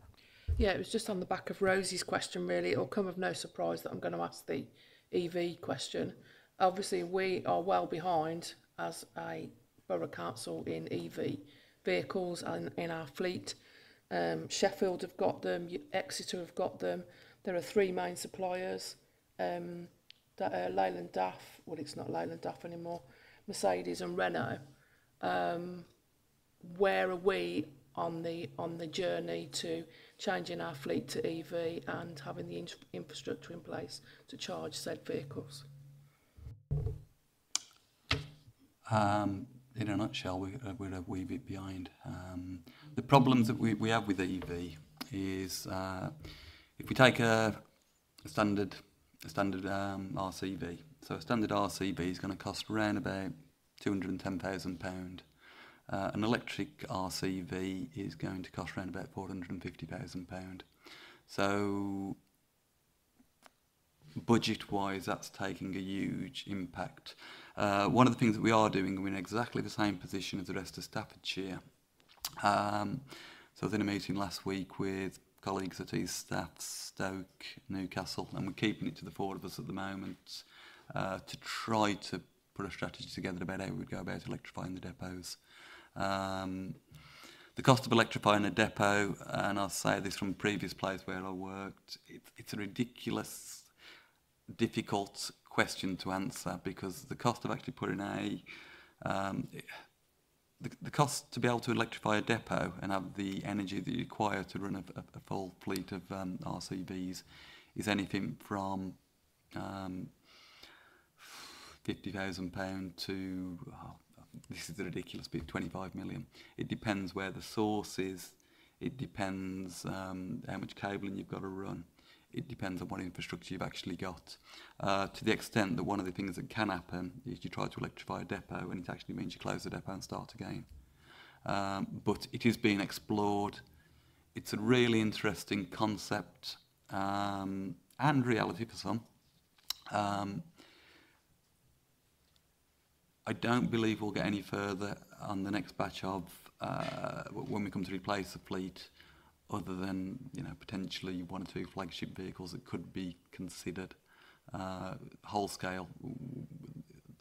Speaker 8: Yeah, it was just on the back of Rosie's question, really. It'll come of no surprise that I'm going to ask the EV question. Obviously, we are well behind as a Borough Council in EV vehicles and in our fleet. Um, Sheffield have got them, Exeter have got them. There are three main suppliers. Um, uh, Leyland DAF, well it's not Leyland DAF anymore, Mercedes and Renault. Um, where are we on the on the journey to changing our fleet to EV and having the in- infrastructure in place to charge said vehicles?
Speaker 6: Um, in a nutshell, we, uh, we're a wee bit behind. Um, the problems that we, we have with EV is uh, if we take a, a standard a standard um, RCV, so a standard RCV is going to cost around about £210,000. Uh, an electric RCV is going to cost around about £450,000. So budget-wise, that's taking a huge impact. Uh, one of the things that we are doing, we're in exactly the same position as the rest of Staffordshire. Um, so I was in a meeting last week with colleagues at East Staff, Stoke, Newcastle, and we're keeping it to the four of us at the moment uh, to try to put a strategy together about how we'd go about electrifying the depots. Um, the cost of electrifying a depot, and I'll say this from previous place where I worked, it, it's a ridiculous, difficult question to answer because the cost of actually putting a um, the, the cost to be able to electrify a depot and have the energy that you require to run a, a, full fleet of um, RCVs is anything from um, £50,000 to, oh, this is a ridiculous bit, 25 million. It depends where the source is, it depends um, how much cabling you've got to run, it depends on what infrastructure you've actually got. Uh, to the extent that one of the things that can happen is you try to electrify a depot and it actually means you close the depot and start again. Um, but it is being explored. It's a really interesting concept um, and reality for some. Um, I don't believe we'll get any further on the next batch of uh, when we come to replace the fleet other than you know potentially one or two flagship vehicles that could be considered uh, whole scale.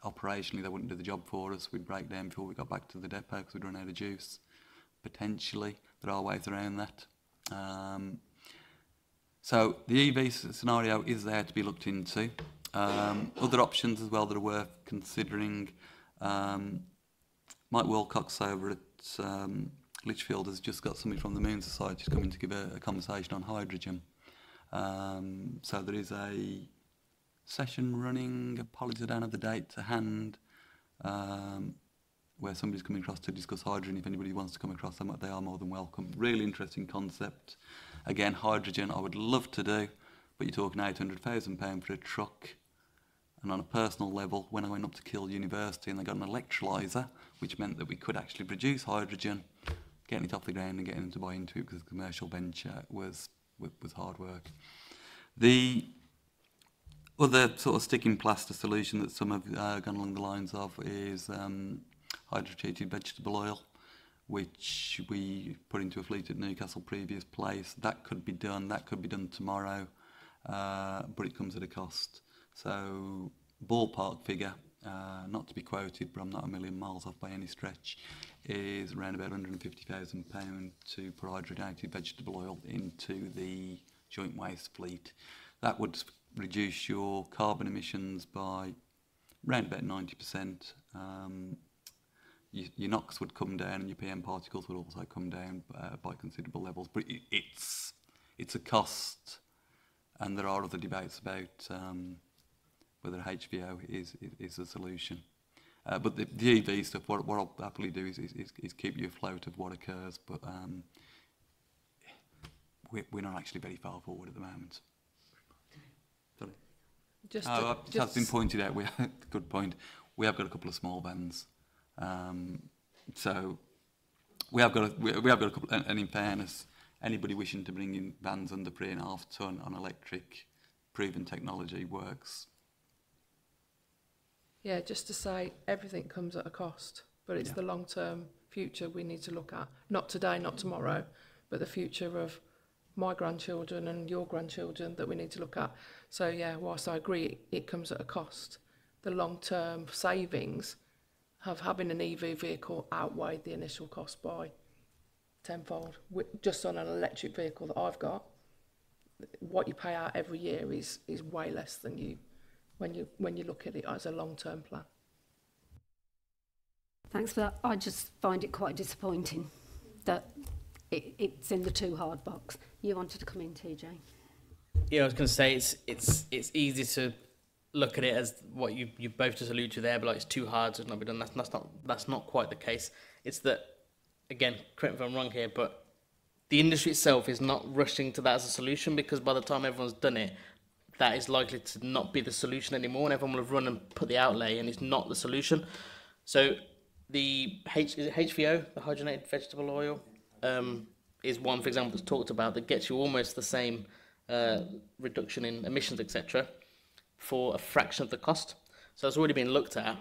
Speaker 6: Operationally they wouldn't do the job for us. We'd break down before we got back to the depot because we'd run out of juice potentially there are ways around that. Um, so the EV scenario is there to be looked into um, other options as well that are worth considering um, Mike Wilcox over at um, Lichfield has just got somebody from the Moon Society coming to give a, a conversation on hydrogen. Um, so there is a session running, apologies I don't have the date to hand, um, where somebody's coming across to discuss hydrogen. If anybody wants to come across them, they are more than welcome. Really interesting concept. Again, hydrogen I would love to do, but you're talking £800,000 for a truck. And on a personal level, when I went up to Keele University and they got an electrolyser, which meant that we could actually produce hydrogen, getting it off the ground and getting them to buy into it because the commercial venture was, was, hard work. The other sort of sticking plaster solution that some have uh, gone along the lines of is um, vegetable oil, which we put into a fleet at Newcastle previous place. That could be done, that could be done tomorrow, uh, but it comes at a cost. So ballpark figure, uh, not to be quoted, but I'm not a million miles off by any stretch, is around about £150,000 to put hydrogenated vegetable oil into the joint waste fleet. That would reduce your carbon emissions by around about 90%. Um, your, your NOx would come down and your PM particles would also come down uh, by considerable levels. But it, it's, it's a cost, and there are other debates about um, whether HVO is, is, is a solution. Uh, but the, the EV stuff, what, what I'll happily do is, is, is, keep you afloat of what occurs, but um, we're, we're not actually very far forward at the moment. Sorry.
Speaker 8: Just,
Speaker 6: Oh,
Speaker 8: to-
Speaker 6: uh, it has been pointed out, we, good point, we have got a couple of small vans. Um, so we have got a, we, we have got a couple, and, and in fairness, anybody wishing to bring in vans under three and a half ton on electric proven technology works.
Speaker 8: Yeah, just to say everything comes at a cost, but it's
Speaker 6: Yeah.
Speaker 8: the long term future we need to look at. Not today, not tomorrow, but the future of my grandchildren and your grandchildren that we need to look at. So, yeah, whilst I agree it, comes at a cost, the long term savings of having an EV vehicle outweighed the initial cost by tenfold. Just on an electric vehicle that I've got, what you pay out every year is is way less than you when you when you look at it as a long term plan.
Speaker 1: Thanks for that. I just find it quite disappointing that it, it's in the too hard box. You wanted to come in, TJ?
Speaker 3: Yeah, I was going to say it's it's it's easy to look at it as what you you both just alluded to there, but like it's too hard to not be done. That's, that's not that's not quite the case. It's that again, correct me if I'm wrong here, but the industry itself is not rushing to that as a solution because by the time everyone's done it, that is likely to not be the solution anymore, and everyone will have run and put the outlay, and it's not the solution. So the H is it HVO, the hydrogenated vegetable oil, um, is one for example that's talked about that gets you almost the same uh, reduction in emissions, etc., for a fraction of the cost. So it's already been looked at.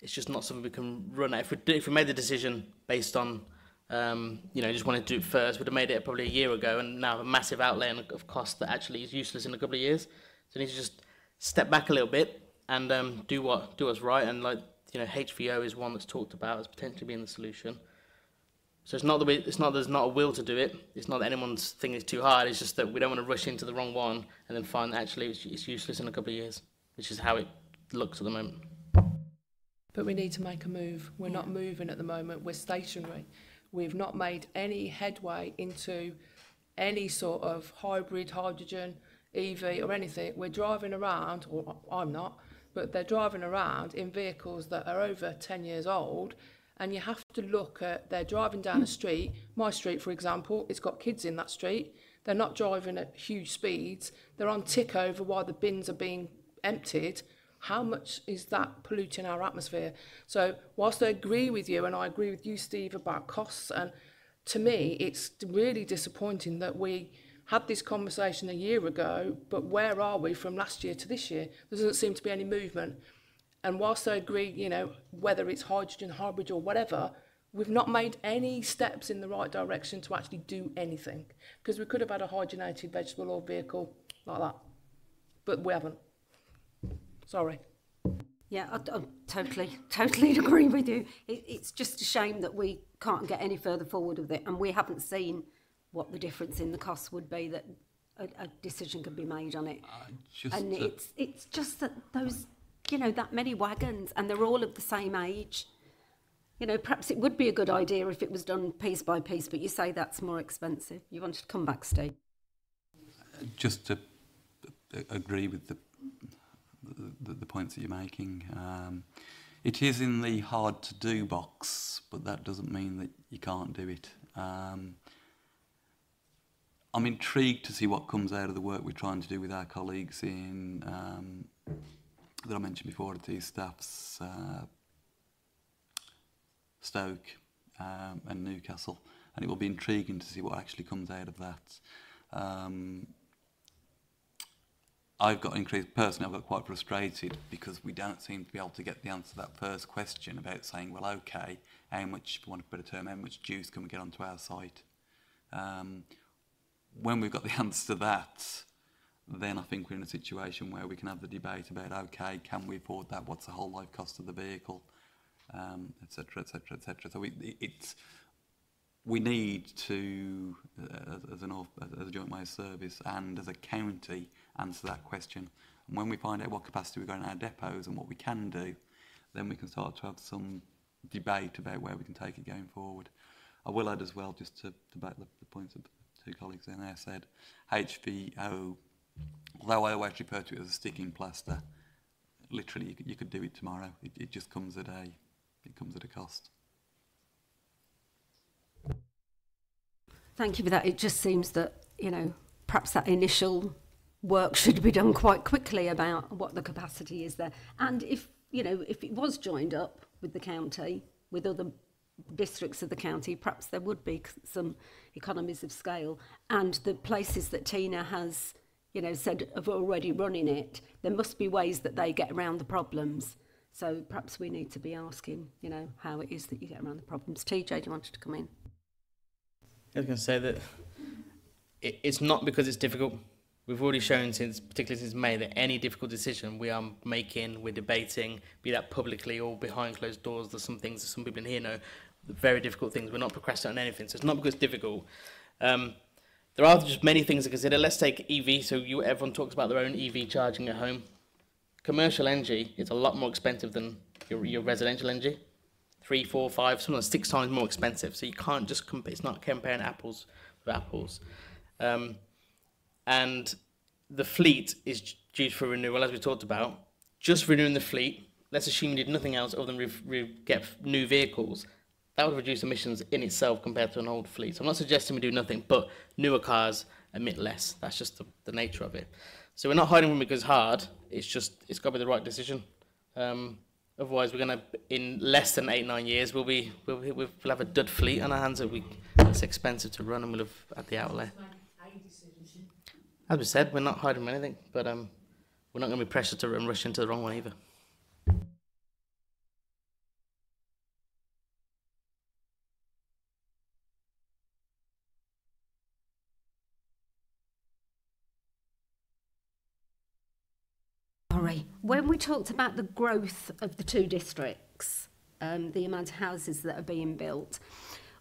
Speaker 3: It's just not something we can run at. If we do, if we made the decision based on, um, you know, just wanted to do it first, we'd have made it probably a year ago, and now a massive outlay of cost that actually is useless in a couple of years. So we need to just step back a little bit and um, do what do what's right. And like you know, HVO is one that's talked about as potentially being the solution. So it's not that we, it's not there's not a will to do it. It's not that anyone's thing is too hard. It's just that we don't want to rush into the wrong one and then find that actually it's, it's useless in a couple of years, which is how it looks at the moment.
Speaker 8: But we need to make a move. We're not moving at the moment. We're stationary. We've not made any headway into any sort of hybrid hydrogen, EV or anything, we're driving around, or I'm not, but they're driving around in vehicles that are over 10 years old. And you have to look at they're driving down a hmm. street, my street, for example, it's got kids in that street. They're not driving at huge speeds. They're on tick over while the bins are being emptied. How much is that polluting our atmosphere? So, whilst I agree with you, and I agree with you, Steve, about costs, and to me, it's really disappointing that we had this conversation a year ago, but where are we from last year to this year? There doesn't seem to be any movement. And whilst I agree, you know, whether it's hydrogen, hybrid, or whatever, we've not made any steps in the right direction to actually do anything. Because we could have had a hydrogenated vegetable oil vehicle like that, but we haven't. Sorry.
Speaker 1: Yeah, I, I totally, totally agree with you. It, it's just a shame that we can't get any further forward with it, and we haven't seen what the difference in the costs would be that a, a decision could be made on it.
Speaker 6: Just
Speaker 1: and it's it's just that those, you know, that many wagons, and they're all of the same age. You know, perhaps it would be a good idea if it was done piece by piece, but you say that's more expensive. You wanted to come back, Steve?
Speaker 6: just to uh, agree with the, the, the points that you're making, um, it is in the hard to do box, but that doesn't mean that you can't do it. Um, I'm intrigued to see what comes out of the work we're trying to do with our colleagues in um, that I mentioned before at these staffs, uh, Stoke um, and Newcastle, and it will be intriguing to see what actually comes out of that. Um, I've got increased personally. I've got quite frustrated because we don't seem to be able to get the answer to that first question about saying, well, okay, how much, for want of a term, how much juice can we get onto our site? Um, when we've got the answer to that, then I think we're in a situation where we can have the debate about, okay, can we afford that? What's the whole life cost of the vehicle? Um, et cetera, et cetera, et cetera. So it's, we need to, uh, as- an as a joint waste service and as a county, answer that question. And when we find out what capacity we've got in our depots and what we can do, then we can start to have some debate about where we can take it going forward. I will add as well, just to, to back the, the points the two colleagues in there said, HVO, although I always refer to it as a sticking plaster, literally you could, you could do it tomorrow. It, it just comes at a, it comes at a cost.
Speaker 1: Thank you for that. It just seems that, you know, perhaps that initial work should be done quite quickly about what the capacity is there. And if, you know, if it was joined up with the county, with other districts of the county, perhaps there would be some economies of scale. And the places that Tina has, you know, said have already running it, there must be ways that they get around the problems. So perhaps we need to be asking, you know, how it is that you get around the problems. TJ, do you wanted to come in?
Speaker 3: I was going to say that it, it's not because it's difficult. We've already shown since, particularly since May, that any difficult decision we are making, we're debating, be that publicly or behind closed doors. There's some things that some people in here know, very difficult things. We're not procrastinating on anything. So it's not because it's difficult. Um, there are just many things to consider. Let's take EV. So you, everyone talks about their own EV charging at home. Commercial energy is a lot more expensive than your, your residential energy. Three, four, five, sometimes six times more expensive. So you can't just compare. It's not comparing apples with apples. Um, and the fleet is due for renewal, as we talked about. Just renewing the fleet, let's assume you did nothing else other than re- re- get new vehicles. That would reduce emissions in itself compared to an old fleet. So I'm not suggesting we do nothing, but newer cars emit less. That's just the, the nature of it. So we're not hiding from it because hard. It's just it's got to be the right decision. Um, otherwise, we're gonna in less than eight nine years we'll be we'll, we'll have a dud fleet on our hands that we it's expensive to run and we'll have at the outlay. As we said, we're not hiding from anything, but um, we're not going to be pressured to rush into the wrong one either.
Speaker 1: When we talked about the growth of the two districts, um, the amount of houses that are being built,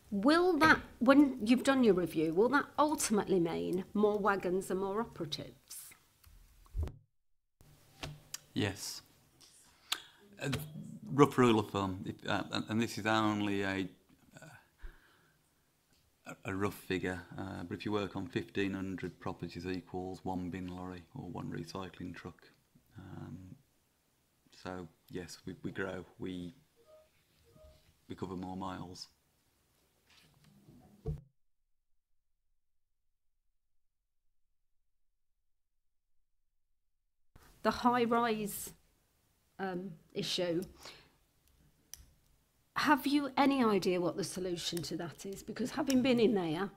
Speaker 1: will that, when you've done your review, will that ultimately mean more wagons and more operatives?
Speaker 6: Yes. A rough rule of thumb, if, uh, and, and this is only a, uh, a rough figure, uh, but if you work on 1,500 properties equals one bin lorry or one recycling truck. Um, so yes, we, we grow, we, we cover more miles.
Speaker 1: The high rise um, issue, have you any idea what the solution to that is? Because having been in there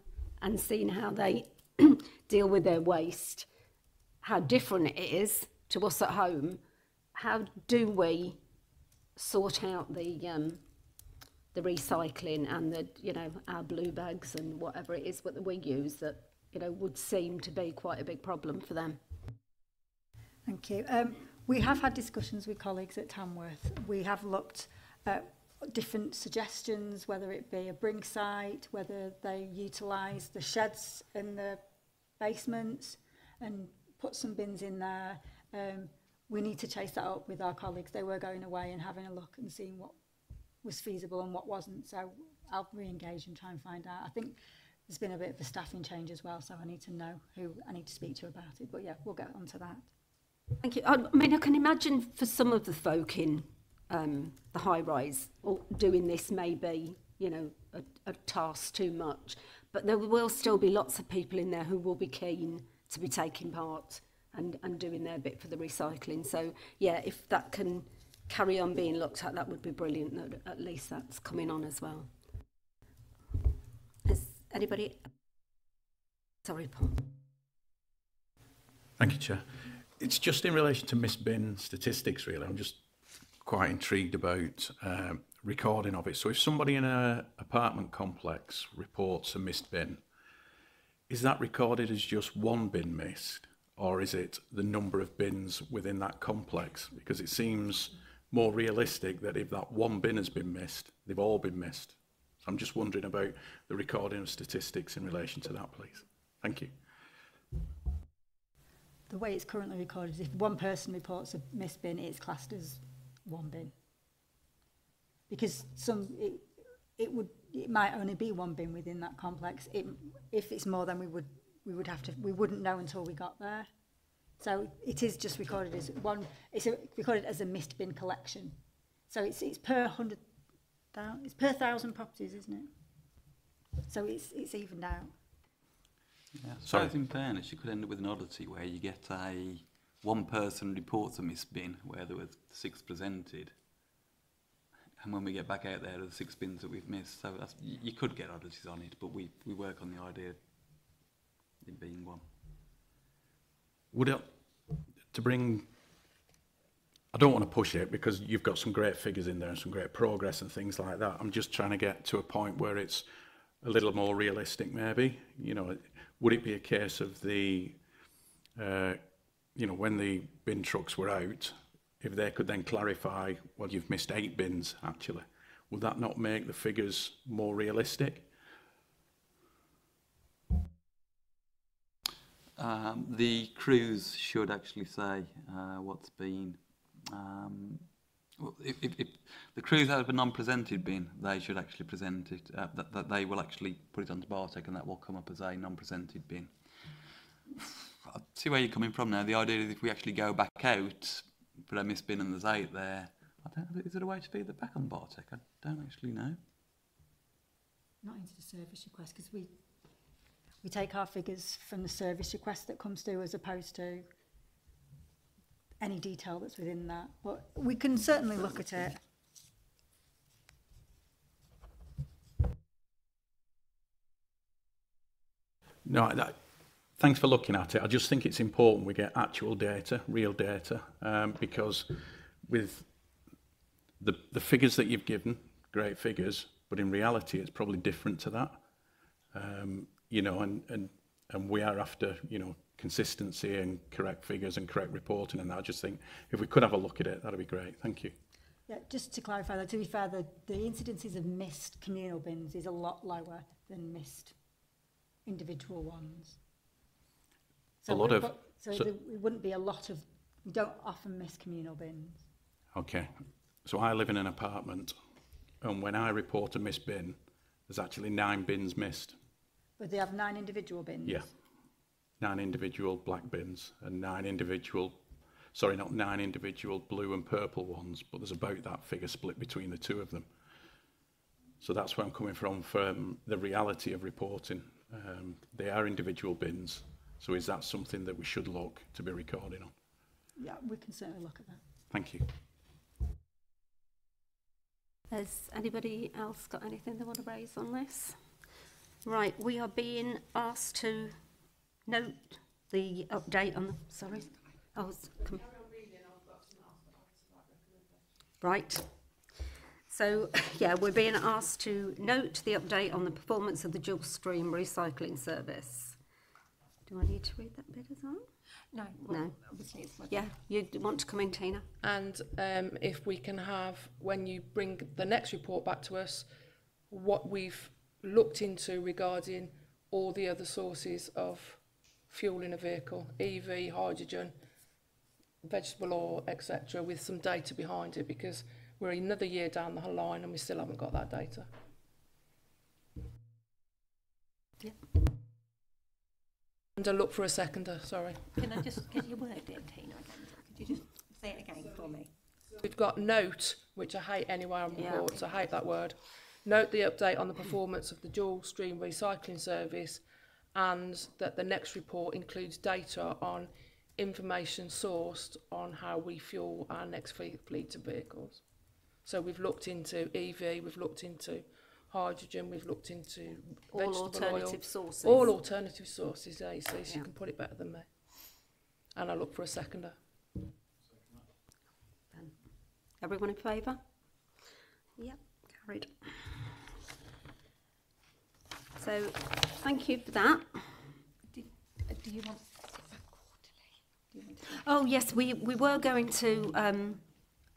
Speaker 1: and seen how they deal with their waste, how different it is to us at home, how do we sort out the um, the recycling and the you know our blue bags and whatever it is that we use that you know would seem to be quite a big problem for them.
Speaker 7: Thank you. Um, we have had discussions with colleagues at Tamworth. We have looked at different suggestions, whether it be a bring site, whether they utilise the sheds in the basements and put some bins in there. Um, we need to chase that up with our colleagues. They were going away and having a look and seeing what was feasible and what wasn't. So I'll re-engage and try and find out. I think there's been a bit of a staffing change as well, so I need to know who I need to speak to about it. But yeah, we'll get onto that.
Speaker 1: Thank you. I mean, I can imagine for some of the folk in um, the high rise, doing this may be, you know, a, a task too much. But there will still be lots of people in there who will be keen to be taking part and, and doing their bit for the recycling. So, yeah, if that can carry on being looked at, that would be brilliant. That at least that's coming on as well. Is anybody? Sorry, Paul.
Speaker 9: Thank you, Chair. It's just in relation to missed bin statistics, really. I'm just quite intrigued about um, recording of it. So if somebody in an apartment complex reports a missed bin, is that recorded as just one bin missed? Or is it the number of bins within that complex? Because it seems more realistic that if that one bin has been missed, they've all been missed. So I'm just wondering about the recording of statistics in relation to that, please. Thank you.
Speaker 7: The way it's currently recorded is if one person reports a missed bin, it's classed as one bin. Because some, it, it would, it might only be one bin within that complex. It, if it's more than we would, we would have to we wouldn't know until we got there. So it is just recorded as one. It's a, recorded as a missed bin collection. So it's it's per hundred thousand. It's per thousand properties, isn't it? So it's it's evened out.
Speaker 6: Yeah. So in fairness, you could end up with an oddity where you get a one person reports a missed bin where there were six presented, and when we get back out there, there are the six bins that we've missed. So that's, you could get oddities on it, but we we work on the idea it being one.
Speaker 9: Would it, to bring, I don't want to push it because you've got some great figures in there and some great progress and things like that. I'm just trying to get to a point where it's a little more realistic maybe. You know, would it be a case of the uh, you know, when the bin trucks were out, if they could then clarify, well, you've missed eight bins actually, would that not make the figures more realistic?
Speaker 6: Um, the crews should actually say uh, what's been. Um, if, if, if the crews have a non-presented bin, they should actually present it. Uh, that, that they will actually put it onto Bartec, and that will come up as a non-presented bin. I see where you're coming from now. The idea is if we actually go back out, put a missed bin and there's eight there. I don't. Is there a way to feed that back on Bartec? I don't actually know.
Speaker 7: Not into the service request because we we take our figures from the service request that comes through as opposed to any detail that's within that. But we can certainly look at it.
Speaker 9: No, that, thanks for looking at it. I just think it's important we get actual data, real data, um, because with the, the figures that you've given, great figures, but in reality it's probably different to that. Um, you know, and, and, and we are after, you know, consistency and correct figures and correct reporting, and I just think if we could have a look at it, that'd be great. Thank you.
Speaker 7: Yeah, just to clarify that, to be fair, the, the incidences of missed communal bins is a lot lower than missed individual ones.
Speaker 9: A lot of-
Speaker 7: but- So,
Speaker 9: so-
Speaker 7: there it wouldn't be a lot of, we don't often miss communal bins.
Speaker 9: Okay. So I live in an apartment, and when I report a missed bin, there's actually nine bins missed.
Speaker 7: But they have nine individual bins.
Speaker 9: Yeah. Nine individual black bins and nine individual, sorry, not nine individual blue and purple ones, but there's about that figure split between the two of them. So that's where I'm coming from, from the reality of reporting. Um, they are individual bins. So is that something that we should look to be recording on?
Speaker 7: Yeah, we can certainly look at that.
Speaker 9: Thank you.
Speaker 1: Has anybody else got anything they want to raise on this? Right, we are being asked to note the update on the, sorry. Oh, s- com- Right. So, yeah, we're being asked to note the update on the performance of the dual stream recycling service. Do I need to read that bit as well?
Speaker 5: No, well,
Speaker 1: No.
Speaker 5: obviously it's.
Speaker 1: Yeah, you want to come in, Tina?
Speaker 8: And um, if we can have, when you bring the next report back to us, what we've looked into regarding all the other sources of fuel in a vehicle, EV, hydrogen, vegetable oil, etc., with some data behind it, because we're another year down the line and we still haven't got that data. And I look for a seconder, sorry.
Speaker 5: Can I just get your word in, Tina. Could you just say it again for me?
Speaker 8: We've got note, which I hate anywhere on
Speaker 1: Yeah.
Speaker 8: reports, I hate that word. Note the update on the performance of the dual stream recycling service and that the next report includes data on information sourced on how we fuel our next fleet, of vehicles. So we've looked into EV, we've looked into hydrogen, we've looked into
Speaker 1: All
Speaker 8: vegetable
Speaker 1: alternative
Speaker 8: oil.
Speaker 1: sources.
Speaker 8: All alternative sources, eh? So
Speaker 1: Yeah.
Speaker 8: you can put it better than me. And I look for a seconder.
Speaker 1: Everyone in favour? Yep, carried. So, thank you for that.
Speaker 5: Do, uh, do you want quarterly? Do you want to?
Speaker 1: Oh, yes, we, we were going to um,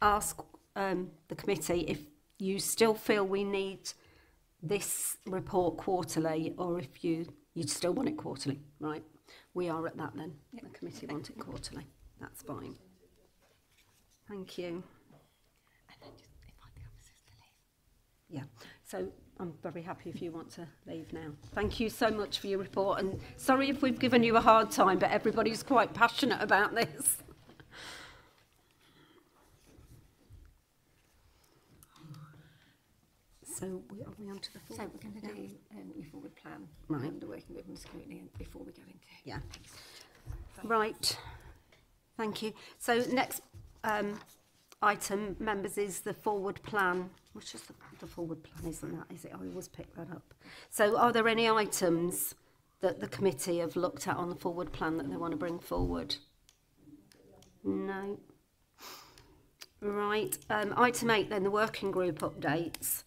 Speaker 1: ask um, the committee if you still feel we need this report quarterly or if you, you'd still want it quarterly, right? We are at that then. The committee want it quarterly. That's fine. Thank you.
Speaker 5: And then just invite the officers to leave.
Speaker 1: Yeah, so I'm very happy if you want to leave now. Thank you so much for your report and sorry if we've given you a hard time, but everybody's quite passionate about this. So we, are we on to the
Speaker 5: So
Speaker 1: forward?
Speaker 5: we're going to do um, your forward plan
Speaker 1: Right.
Speaker 5: and the working group and scrutiny before we go into.
Speaker 1: Yeah. Right, thank you. So next um, item, members, is the forward plan. Which is the, the forward plan, isn't that? Is it? I always pick that up. So are there any items that the committee have looked at on the forward plan that they want to bring forward? No. Right, um, item eight then, the working group updates.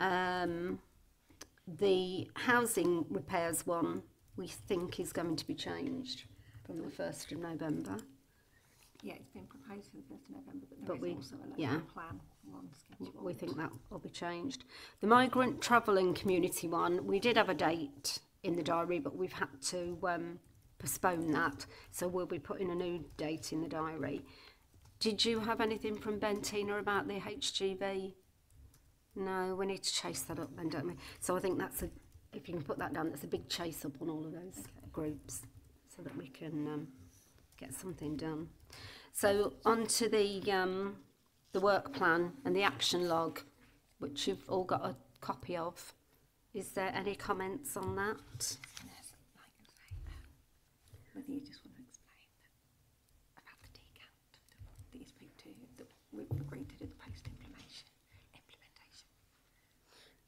Speaker 1: Um, the housing repairs one we think is going to be changed. from the 1st of November.
Speaker 5: Yeah, it's been proposed for the first of November, but
Speaker 1: But
Speaker 5: there
Speaker 1: we-
Speaker 5: also a local
Speaker 1: yeah.
Speaker 5: plan one scheduled.
Speaker 1: We think that will be changed. The migrant travelling community one, we did have a date in the diary, but we've had to um, postpone that. So we'll be putting a new date in the diary. Did you have anything from Bentina about the HGV? No, we need to chase that up then, don't we? So I think that's a, if you can put that down, that's a big chase up on all of those groups so that we can um, get something done. So on to the, um, the work plan and the action log, which you've all got a copy of. Is there any comments on that?
Speaker 5: And there's, like I say, whether you just want to explain about the decant that you speak to, that we've agreed to do the post-implementation, implementation.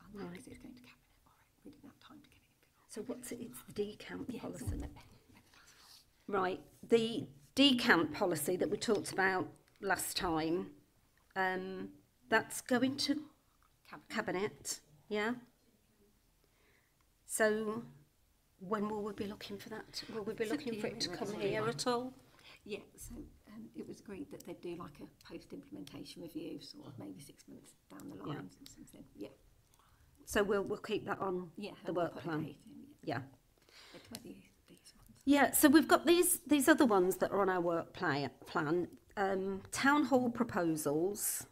Speaker 5: On that, because it's going to cabinet, all right, we didn't have time to get it.
Speaker 1: So what's it? It's the decant
Speaker 5: Yeah,
Speaker 1: policy.
Speaker 5: one that Ben, Ben asked for.
Speaker 1: Right, the decant policy that we talked about last time, um, that's going to
Speaker 5: Cabinet.
Speaker 1: cabinet, yeah? So when will we be looking for that? Will we be
Speaker 5: It's
Speaker 1: looking for it to come here
Speaker 5: you.
Speaker 1: at all?
Speaker 5: Yeah, so um, it was agreed that they'd do like a post-implementation review, sort of maybe six months down the
Speaker 1: Yeah.
Speaker 5: line or something. Yeah,
Speaker 1: So we'll, we'll keep that on
Speaker 5: yeah.
Speaker 1: the work plan.
Speaker 5: yeah.
Speaker 1: Yeah.
Speaker 5: But whether you, these ones.
Speaker 1: Yeah, so we've got these these other ones that are on our work play, plan. Um, town hall proposals.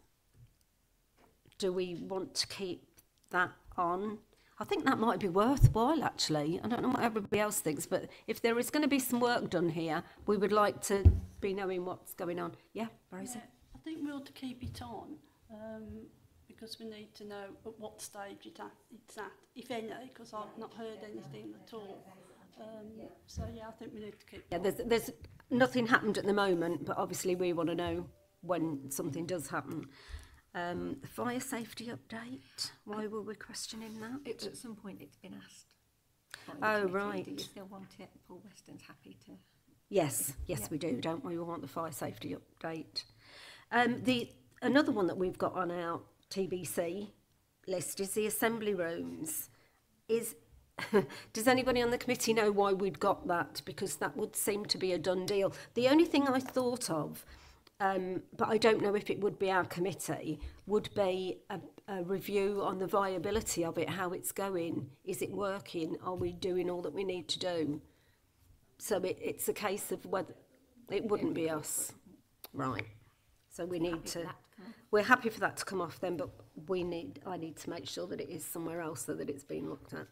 Speaker 1: Do we want to keep that on? I think that might be worthwhile actually. I don't know what everybody else thinks, but if there is going to be some work done here, we would like to be knowing what's going on. Yeah, Rosie?
Speaker 4: I think we ought to keep it on um, because we need to know at what stage it at, it's at, if any, because I've not heard anything at all. Um. So yeah, I think we need to keep.
Speaker 1: Yeah, there's, there's nothing happened at the moment, but obviously we want to know when something does happen. Um, fire safety update. Why were we questioning that?
Speaker 5: It, at some point, it's been asked.
Speaker 1: Oh
Speaker 5: committee.
Speaker 1: right.
Speaker 5: Do you still want it? Paul Weston's happy to.
Speaker 1: Yes, yes
Speaker 5: yeah.
Speaker 1: we do, don't we? We want the fire safety update. Um, the another one that we've got on our TBC list is the assembly rooms. Is Does anybody on the committee know why we'd got that? Because that would seem to be a done deal. The only thing I thought of, um, but I don't know if it would be our committee, would be a, a review on the viability of it, how it's going. Is it working? Are we doing all that we need to do? So it, it's a case of whether it wouldn't be us. Right. So we need to... We're happy for that to come off then, but we need, I need to make sure that it is somewhere else so that it's being looked at.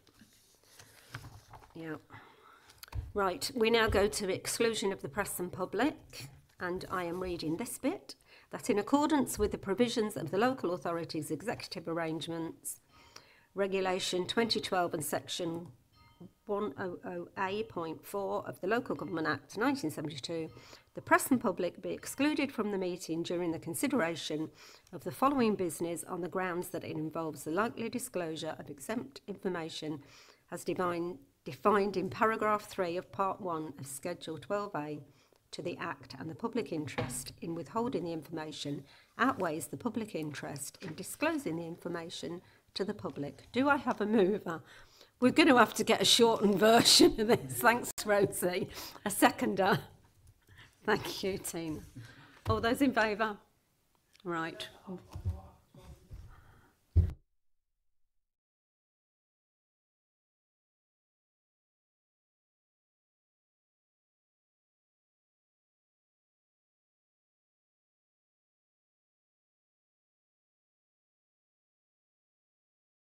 Speaker 1: Yeah. Right. We now go to exclusion of the press and public, and I am reading this bit. That in accordance with the provisions of the local authorities' executive arrangements, Regulation 2012 and Section 100A.4 of the Local Government Act 1972, the press and public be excluded from the meeting during the consideration of the following business on the grounds that it involves the likely disclosure of exempt information as divine, defined in paragraph 3 of Part 1 of Schedule 12A to the Act and the public interest in withholding the information outweighs the public interest in disclosing the information to the public. Do I have a mover? We're going to have to get a shortened version of this. Thanks, Rosie. A seconder. Thank you, Tina. All those in favour? Right.